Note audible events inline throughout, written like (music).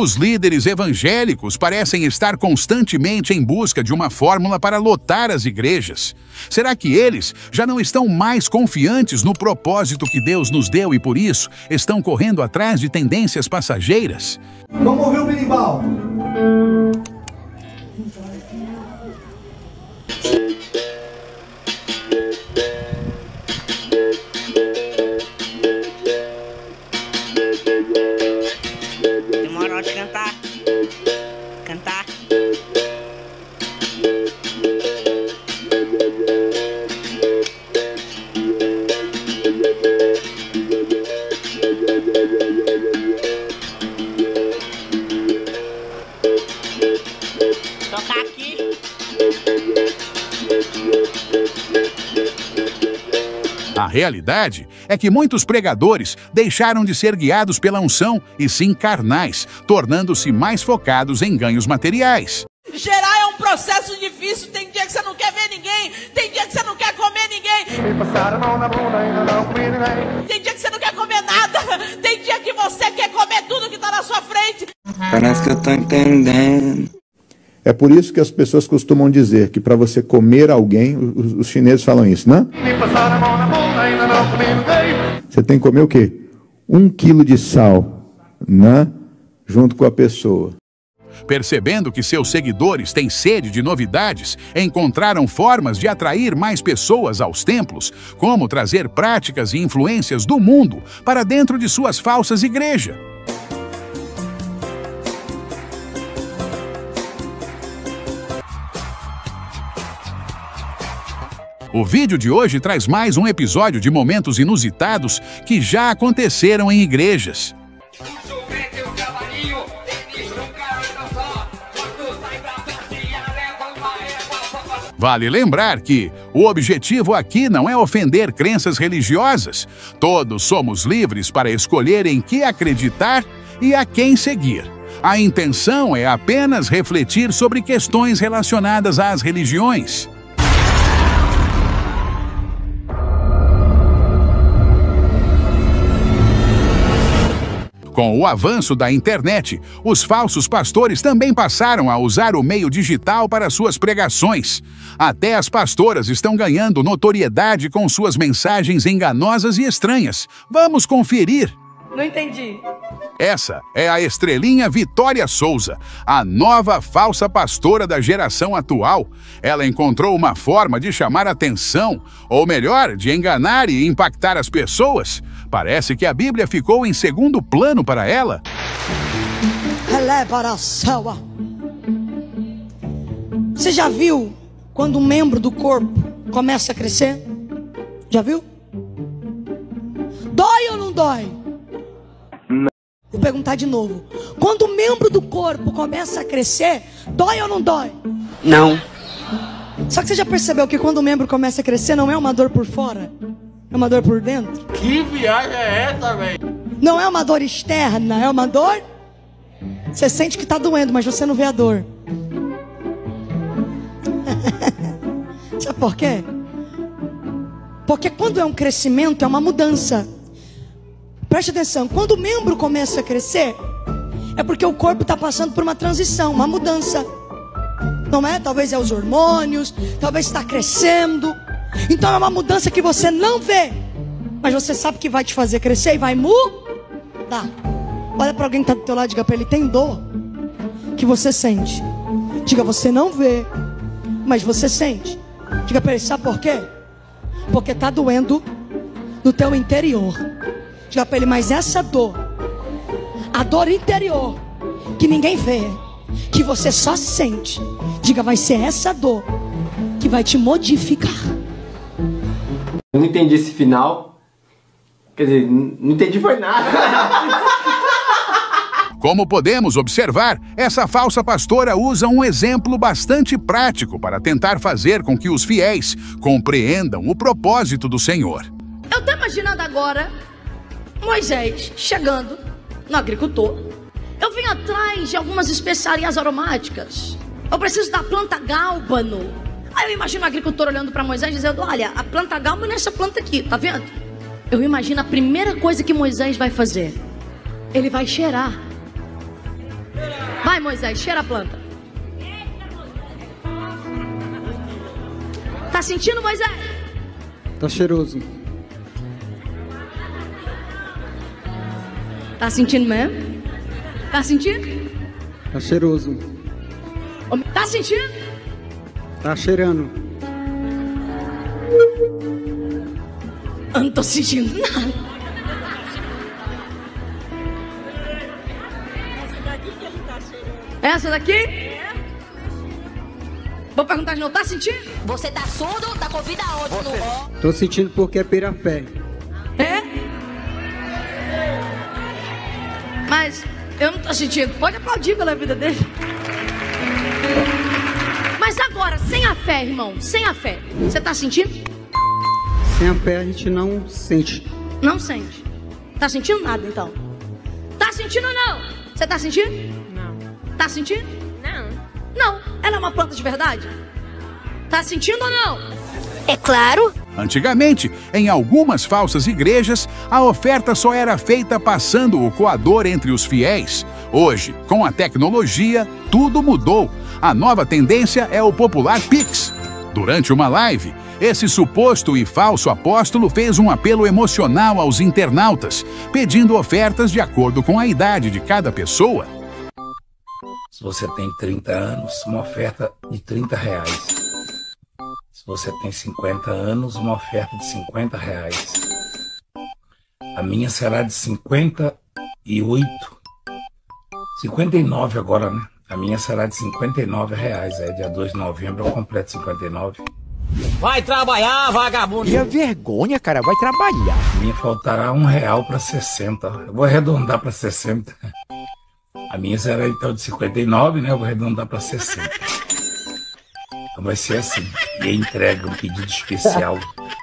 Os líderes evangélicos parecem estar constantemente em busca de uma fórmula para lotar as igrejas. Será que eles já não estão mais confiantes no propósito que Deus nos deu e por isso estão correndo atrás de tendências passageiras? Vamos ouvir o berimbau. Realidade é que muitos pregadores deixaram de ser guiados pela unção e sim carnais, tornando-se mais focados em ganhos materiais. Gerar é um processo difícil. Tem dia que você não quer ver ninguém. Tem dia que você não quer comer ninguém. Tem dia que você não quer comer nada. Tem dia que você quer comer tudo que tá na sua frente. Parece que eu tô entendendo. É por isso que as pessoas costumam dizer que para você comer alguém, os, os chineses falam isso, né? Você tem que comer o quê? Um quilo de sal, né? Junto com a pessoa. Percebendo que seus seguidores têm sede de novidades, encontraram formas de atrair mais pessoas aos templos, como trazer práticas e influências do mundo para dentro de suas falsas igrejas. O vídeo de hoje traz mais um episódio de momentos inusitados que já aconteceram em igrejas. Vale lembrar que o objetivo aqui não é ofender crenças religiosas. Todos somos livres para escolher em que acreditar e a quem seguir. A intenção é apenas refletir sobre questões relacionadas às religiões. Com o avanço da internet, os falsos pastores também passaram a usar o meio digital para suas pregações. Até as pastoras estão ganhando notoriedade com suas mensagens enganosas e estranhas. Vamos conferir. Não entendi. Essa é a estrelinha Vitória Souza, a nova falsa pastora da geração atual. Ela encontrou uma forma de chamar atenção, ou melhor, de enganar e impactar as pessoas. Parece que a Bíblia ficou em segundo plano para ela. Você já viu quando um membro do corpo começa a crescer? Já viu? Dói ou não dói? Perguntar de novo. Quando o membro do corpo começa a crescer, dói ou não dói? Não. Só que você já percebeu que quando o membro começa a crescer, não é uma dor por fora, é uma dor por dentro? Que viagem é essa, velho? Não é uma dor externa, é uma dor. Você sente que está doendo, mas você não vê a dor. (laughs) Sabe por quê? Porque quando é um crescimento, é uma mudança. Preste atenção, quando o membro começa a crescer, é porque o corpo está passando por uma transição, uma mudança. Não é? Talvez é os hormônios, talvez está crescendo. Então é uma mudança que você não vê, mas você sabe que vai te fazer crescer e vai mudar. Olha para alguém que está do teu lado e diga para ele: tem dor que você sente. Diga, você não vê, mas você sente. Diga para ele: sabe por quê? Porque está doendo no teu interior. Diga para ele: mas essa dor, a dor interior, que ninguém vê, que você só sente. Diga, vai ser essa dor que vai te modificar. Eu não entendi esse final. Quer dizer, não entendi foi nada. (laughs) Como podemos observar, essa falsa pastora usa um exemplo bastante prático para tentar fazer com que os fiéis compreendam o propósito do Senhor. Eu tô imaginando agora Moisés chegando no agricultor. Eu vim atrás de algumas especiarias aromáticas. Eu preciso da planta gálbano. Aí eu imagino o agricultor olhando para Moisés dizendo: Olha, a planta gálbano é essa planta aqui, tá vendo? Eu imagino a primeira coisa que Moisés vai fazer. Ele vai cheirar. Vai, Moisés, cheira a planta. Tá sentindo, Moisés? Tá cheiroso. Tá sentindo mesmo? Tá sentindo? Tá cheiroso. Tá sentindo? Tá cheirando. Eu não tô sentindo nada. Essa daqui? Vou perguntar de novo, tá sentindo? Você tá surdo? Tá com vida aonde? No ó? Tô sentindo porque é pirapé. Tô sentindo. Pode aplaudir pela vida dele. Mas agora, sem a fé, irmão, sem a fé, você tá sentindo? Sem a fé a gente não sente. Não sente. Tá sentindo nada então? Tá sentindo ou não? Você tá sentindo? Não. Tá sentindo? Não. Não. Ela é uma planta de verdade? Tá sentindo ou não? É claro. Antigamente, em algumas falsas igrejas, a oferta só era feita passando o coador entre os fiéis. Hoje, com a tecnologia, tudo mudou. A nova tendência é o popular Pix. Durante uma live, esse suposto e falso apóstolo fez um apelo emocional aos internautas, pedindo ofertas de acordo com a idade de cada pessoa. Se você tem 30 anos, uma oferta de 30 reais. Se você tem 50 anos, uma oferta de 50 reais. A minha será de 58. 59 agora, né? A minha será de 59 reais. É dia 2 de novembro, eu completo 59. Vai trabalhar, vagabundo. E a vergonha, cara, vai trabalhar. A minha faltará um real para 60. Eu vou arredondar para 60. A minha será então de 59, né? Eu vou arredondar para 60. Então vai ser assim. E entrega um pedido especial.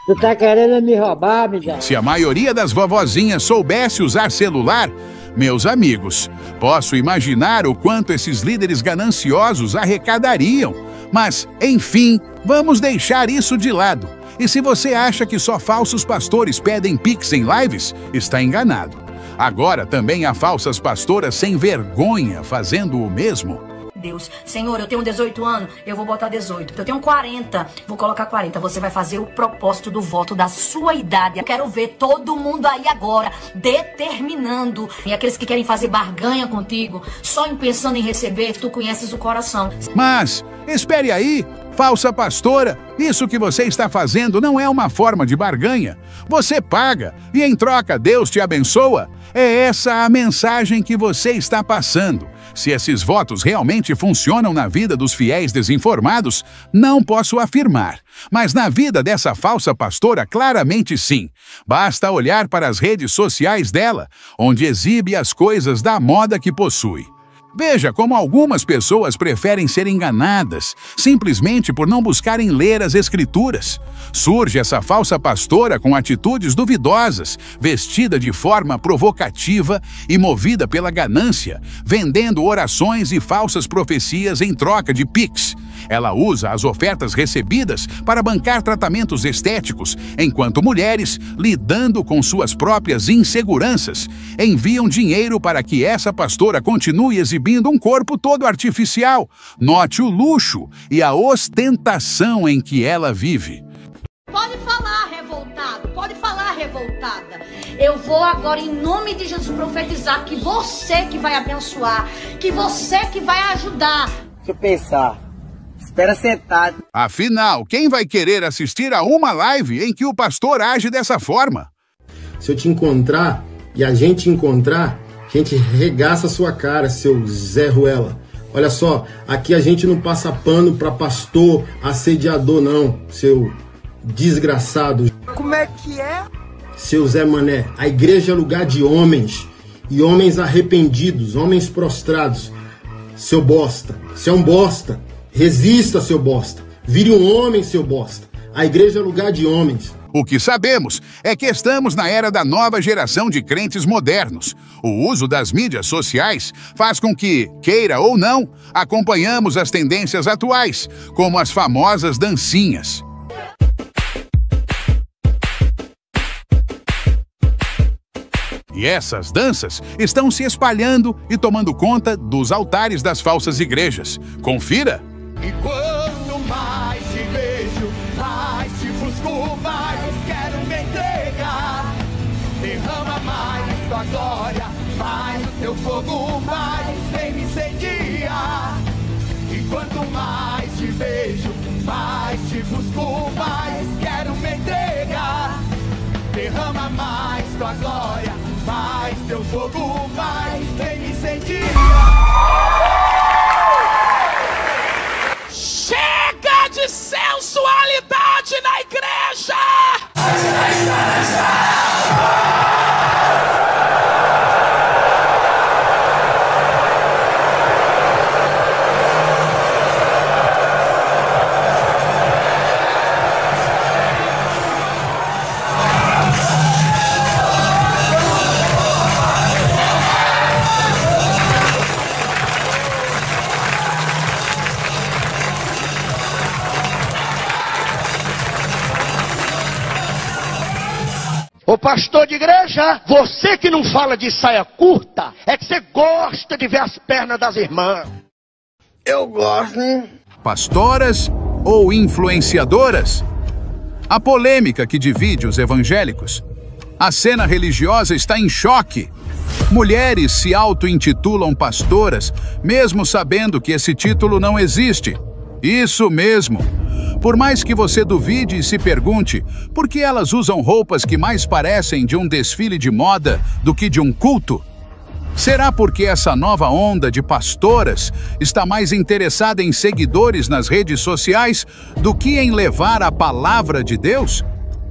Tu tá querendo me roubar, Miguel? Se a maioria das vovozinhas soubesse usar celular, meus amigos, posso imaginar o quanto esses líderes gananciosos arrecadariam. Mas, enfim, vamos deixar isso de lado. E se você acha que só falsos pastores pedem pix em lives, está enganado. Agora também há falsas pastoras sem vergonha fazendo o mesmo. Deus, Senhor, eu tenho 18 anos, eu vou botar 18. Eu tenho 40, vou colocar 40. Você vai fazer o propósito do voto da sua idade. Eu quero ver todo mundo aí agora determinando. E aqueles que querem fazer barganha contigo, só em pensando em receber, tu conheces o coração. Mas, espere aí, falsa pastora, isso que você está fazendo não é uma forma de barganha. Você paga e em troca Deus te abençoa. É essa a mensagem que você está passando. Se esses votos realmente funcionam na vida dos fiéis desinformados, não posso afirmar. Mas na vida dessa falsa pastora, claramente sim. Basta olhar para as redes sociais dela, onde exibe as coisas da moda que possui. Veja como algumas pessoas preferem ser enganadas, simplesmente por não buscarem ler as Escrituras. Surge essa falsa pastora com atitudes duvidosas, vestida de forma provocativa e movida pela ganância, vendendo orações e falsas profecias em troca de pix. Ela usa as ofertas recebidas para bancar tratamentos estéticos, enquanto mulheres, lidando com suas próprias inseguranças, enviam dinheiro para que essa pastora continue exibindo um corpo todo artificial. Note o luxo e a ostentação em que ela vive. Pode falar, revoltado. Pode falar, revoltada. Eu vou agora, em nome de Jesus, profetizar que você que vai abençoar, que você que vai ajudar. Deixa eu pensar. Espera sentado. Afinal, quem vai querer assistir a uma live em que o pastor age dessa forma? Se eu te encontrar e a gente encontrar, a gente regaça a sua cara, seu Zé Ruela. Olha só, aqui a gente não passa pano para pastor assediador, não, seu desgraçado. Como é que é? Seu Zé Mané, a igreja é lugar de homens e homens arrependidos, homens prostrados. Seu bosta, você é um bosta. Resista, seu bosta. Vire um homem, seu bosta. A igreja é lugar de homens. O que sabemos é que estamos na era da nova geração de crentes modernos. O uso das mídias sociais faz com que, queira ou não, acompanhamos as tendências atuais, como as famosas dancinhas. E essas danças estão se espalhando e tomando conta dos altares das falsas igrejas. Confira! E quanto mais te vejo, mais te busco, mais quero me entregar. Derrama mais tua glória, mais o teu fogo, mais vem me incendiar. E quanto mais te vejo, mais te busco, mais quero me entregar. Derrama mais tua glória, mais teu fogo, Israel! Ô pastor de igreja, você que não fala de saia curta, é que você gosta de ver as pernas das irmãs. Eu gosto, hein? Pastoras ou influenciadoras? A polêmica que divide os evangélicos. A cena religiosa está em choque. Mulheres se auto-intitulam pastoras, mesmo sabendo que esse título não existe. Isso mesmo. Por mais que você duvide e se pergunte por que elas usam roupas que mais parecem de um desfile de moda do que de um culto, será porque essa nova onda de pastoras está mais interessada em seguidores nas redes sociais do que em levar a palavra de Deus?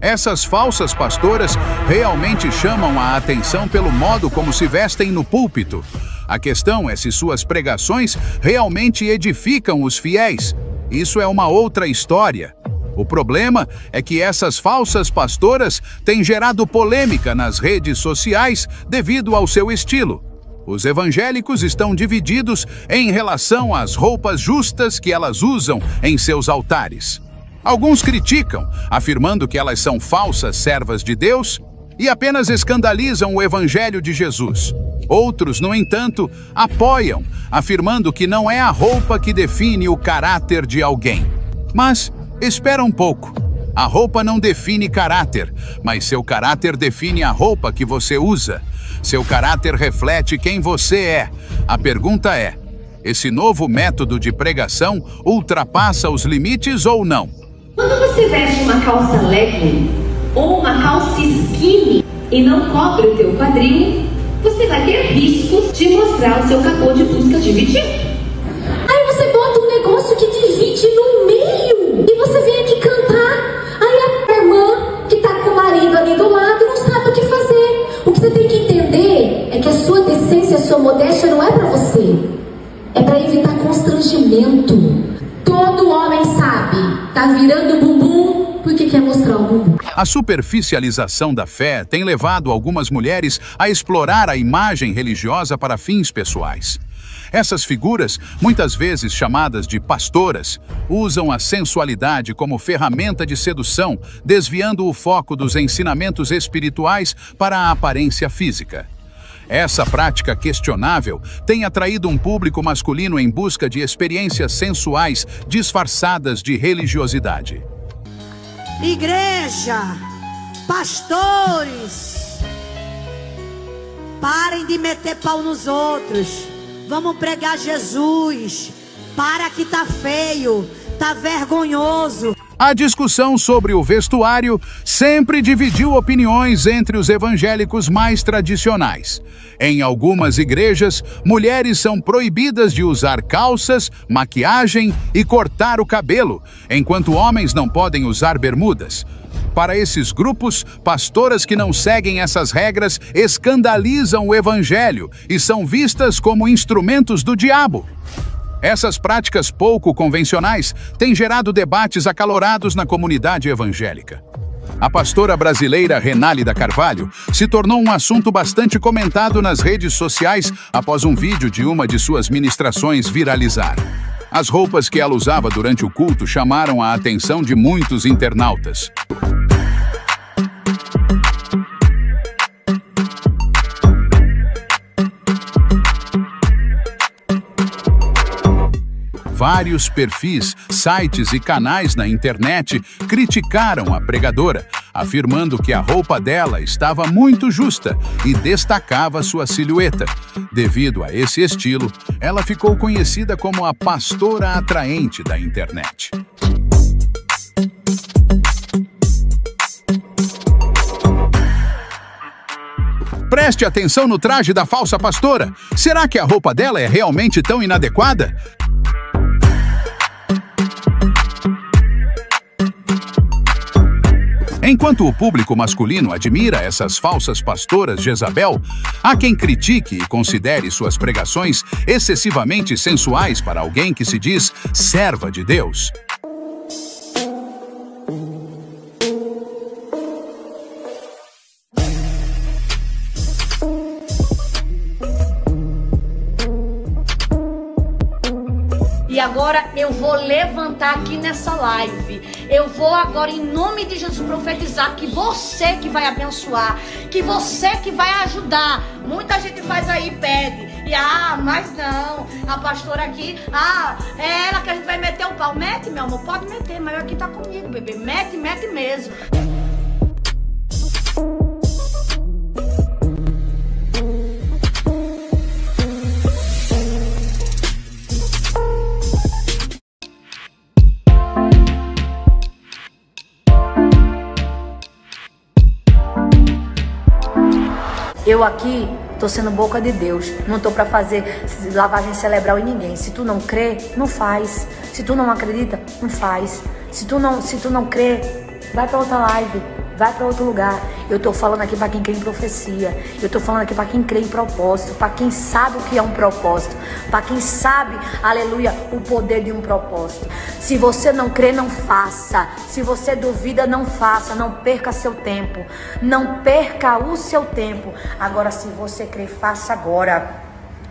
Essas falsas pastoras realmente chamam a atenção pelo modo como se vestem no púlpito. A questão é se suas pregações realmente edificam os fiéis. Isso é uma outra história. O problema é que essas falsas pastoras têm gerado polêmica nas redes sociais devido ao seu estilo. Os evangélicos estão divididos em relação às roupas justas que elas usam em seus altares. Alguns criticam, afirmando que elas são falsas servas de Deus e apenas escandalizam o evangelho de Jesus. Outros, no entanto, apoiam, afirmando que não é a roupa que define o caráter de alguém. Mas espera um pouco. A roupa não define caráter, mas seu caráter define a roupa que você usa. Seu caráter reflete quem você é. A pergunta é: esse novo método de pregação ultrapassa os limites ou não? Quando você veste uma calça legging ou uma calça skinny e não cobre o teu quadril, você vai ter riscos de mostrar o seu capô de busca dividido. Aí você bota um negócio que divide no meio e você vem aqui cantar. Aí a irmã que tá com o marido ali do lado não sabe o que fazer. O que você tem que entender é que a sua decência, a sua modéstia não é para você. É para evitar constrangimento. Tá virando bumbum porque quer mostrar o bumbum. A superficialização da fé tem levado algumas mulheres a explorar a imagem religiosa para fins pessoais. Essas figuras, muitas vezes chamadas de pastoras, usam a sensualidade como ferramenta de sedução, desviando o foco dos ensinamentos espirituais para a aparência física. Essa prática questionável tem atraído um público masculino em busca de experiências sensuais disfarçadas de religiosidade. Igreja, pastores, parem de meter pau nos outros. Vamos pregar Jesus. Para que tá feio, tá vergonhoso. A discussão sobre o vestuário sempre dividiu opiniões entre os evangélicos mais tradicionais. Em algumas igrejas, mulheres são proibidas de usar calças, maquiagem e cortar o cabelo, enquanto homens não podem usar bermudas. Para esses grupos, pastoras que não seguem essas regras escandalizam o evangelho e são vistas como instrumentos do diabo. Essas práticas pouco convencionais têm gerado debates acalorados na comunidade evangélica. A pastora brasileira Renálida Carvalho se tornou um assunto bastante comentado nas redes sociais após um vídeo de uma de suas ministrações viralizar. As roupas que ela usava durante o culto chamaram a atenção de muitos internautas. Vários perfis, sites e canais na internet criticaram a pregadora, afirmando que a roupa dela estava muito justa e destacava sua silhueta. Devido a esse estilo, ela ficou conhecida como a pastora atraente da internet. Preste atenção no traje da falsa pastora. Será que a roupa dela é realmente tão inadequada? Enquanto o público masculino admira essas falsas pastoras Jezabel, há quem critique e considere suas pregações excessivamente sensuais para alguém que se diz serva de Deus. E agora eu vou levantar aqui nessa live. Eu vou agora, em nome de Jesus, profetizar que você que vai abençoar, que você que vai ajudar. Muita gente faz aí, pede. E ah, mas não, a pastora aqui, ah, é ela que a gente vai meter o pau. Mete, meu amor, pode meter, mas aqui tá comigo, bebê. Mete, mete mesmo. Eu aqui tô sendo boca de Deus. Não tô para fazer lavagem cerebral em ninguém. Se tu não crê, não faz. Se tu não acredita, não faz. Se tu não, se tu não crê, vai para outra live, vai para outro lugar. Eu tô falando aqui para quem crê em profecia. Eu tô falando aqui para quem crê em propósito, para quem sabe o que é um propósito, para quem sabe, aleluia, o poder de um propósito. Se você não crê, não faça. Se você duvida, não faça. Não perca seu tempo. Não perca o seu tempo. Agora, se você crê, faça agora.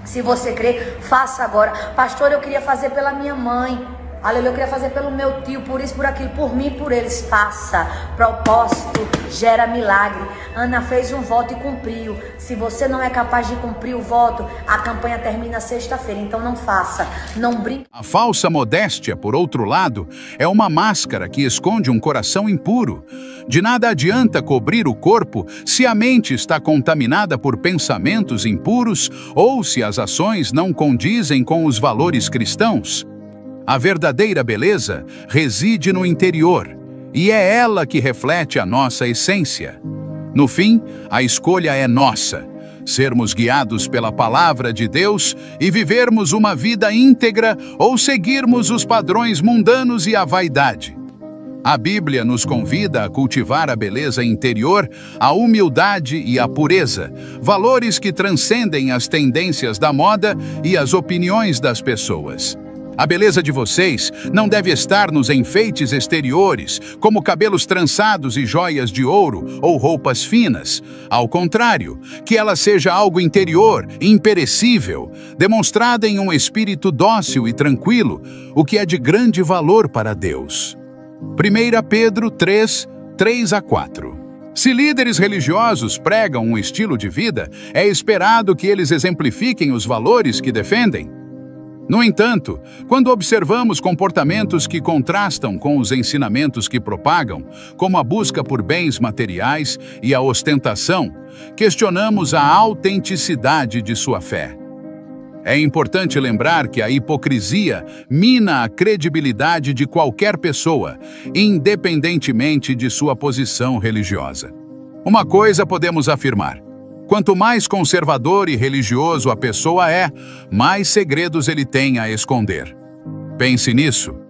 Se você crê, faça agora. Pastor, eu queria fazer pela minha mãe. Aleluia, eu queria fazer pelo meu tio, por isso, por aquilo, por mim, por eles. Faça. Propósito gera milagre. Ana fez um voto e cumpriu. Se você não é capaz de cumprir o voto, a campanha termina sexta-feira. Então não faça. Não brinque. A falsa modéstia, por outro lado, é uma máscara que esconde um coração impuro. De nada adianta cobrir o corpo se a mente está contaminada por pensamentos impuros ou se as ações não condizem com os valores cristãos. A verdadeira beleza reside no interior, e é ela que reflete a nossa essência. No fim, a escolha é nossa: sermos guiados pela palavra de Deus e vivermos uma vida íntegra ou seguirmos os padrões mundanos e a vaidade. A Bíblia nos convida a cultivar a beleza interior, a humildade e a pureza, valores que transcendem as tendências da moda e as opiniões das pessoas. A beleza de vocês não deve estar nos enfeites exteriores, como cabelos trançados e joias de ouro ou roupas finas. Ao contrário, que ela seja algo interior, imperecível, demonstrada em um espírito dócil e tranquilo, o que é de grande valor para Deus. 1 Pedro 3, 3 a 4 se líderes religiosos pregam um estilo de vida, é esperado que eles exemplifiquem os valores que defendem. No entanto, quando observamos comportamentos que contrastam com os ensinamentos que propagam, como a busca por bens materiais e a ostentação, questionamos a autenticidade de sua fé. É importante lembrar que a hipocrisia mina a credibilidade de qualquer pessoa, independentemente de sua posição religiosa. Uma coisa podemos afirmar: quanto mais conservador e religioso a pessoa é, mais segredos ele tem a esconder. Pense nisso